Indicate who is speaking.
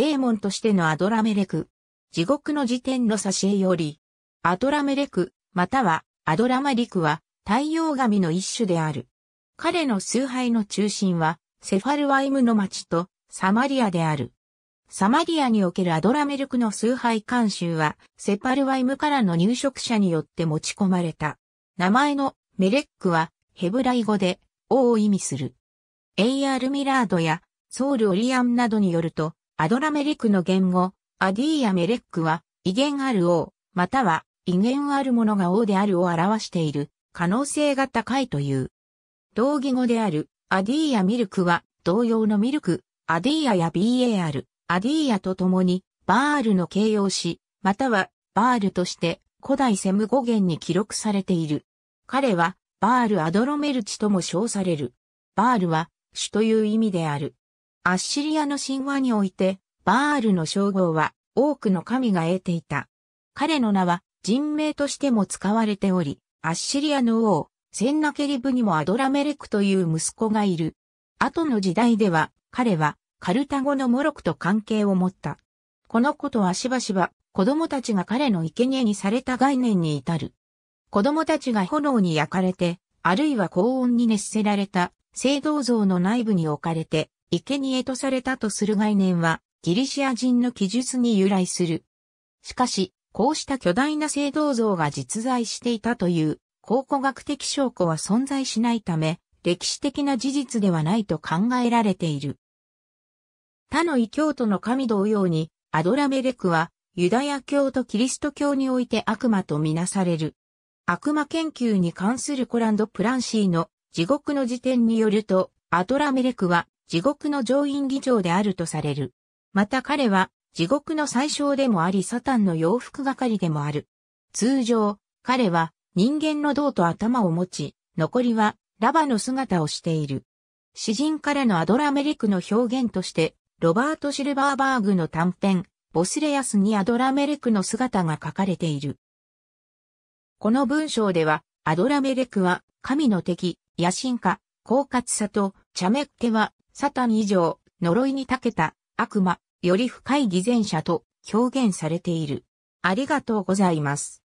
Speaker 1: デーモンとしてのアドラメレク。地獄の時点の挿絵より、アドラメレク、またはアドラマリクは太陽神の一種である。彼の崇拝の中心はセファルワイムの町とサマリアである。サマリアにおけるアドラメルクの崇拝慣習はセパルワイムからの入植者によって持ち込まれた。名前のメレックはヘブライ語で王を意味する。A.R. ミラードやソウル・オリアンなどによるとアドラメリクの言語アディーヤ・メレックは威厳ある王または威厳あるものが王であるを表している可能性が高いという。同義語であるアディーヤ・ミルクは同様のミルク、アディーヤや BAR、アディーヤと共に、バールの形容詞、または、バールとして、古代セム語源に記録されている。彼は、バール・アドロメルチとも称される。バールは、主という意味である。アッシリアの神話において、バールの称号は、多くの神が得ていた。彼の名は、人名としても使われており、アッシリアの王、センナケリブにもアドラメレクという息子がいる。後の時代では、彼はカルタゴのモロクと関係を持った。このことはしばしば子供たちが彼の生贄にされた概念に至る。子供たちが炎に焼かれて、あるいは高温に熱せられた聖堂像の内部に置かれて、生贄とされたとする概念は、ギリシア人の記述に由来する。しかし、こうした巨大な聖堂像が実在していたという考古学的証拠は存在しないため、歴史的な事実ではないと考えられている。他の異教徒の神同様に、アドラメレクは、ユダヤ教とキリスト教において悪魔とみなされる。悪魔研究に関するコランド・プランシーの地獄の辞典によると、アドラメレクは地獄の上院議長であるとされる。また彼は地獄の最小でもありサタンの洋服係でもある。通常、彼は人間の胴と頭を持ち、残りはラバの姿をしている。詩人からのアドラメリクの表現として、ロバート・シルバーバーグの短編、ボスレアスにアドラメレクの姿が書かれている。この文章では、アドラメレクは神の敵、野心家、狡猾さと、チャメッテは、サタン以上、呪いに長けた、悪魔、より深い偽善者と表現されている。ありがとうございます。